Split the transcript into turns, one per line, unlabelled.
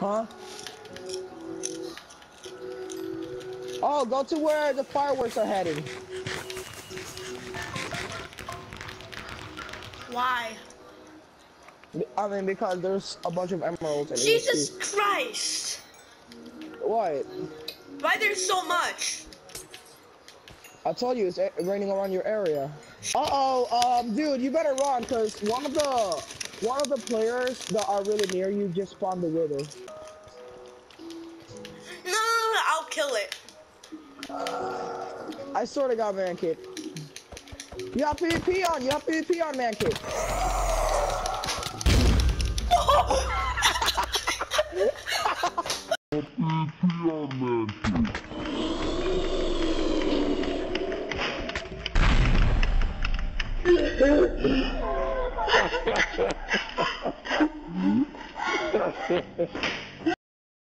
Huh? Oh, go to where the fireworks are heading.
Why?
I mean, because there's a bunch of emeralds. And
Jesus. Christ!
What?
Why there's so much?
I told you it's raining around your area. Uh oh, um, dude, you better run, cause one of the one of the players that are really near you just spawned the wither.
No, no, no, no I'll kill it.
Uh, I sort of got man kid. You have PvP on, you have PvP on man kid. Oh! Yeah.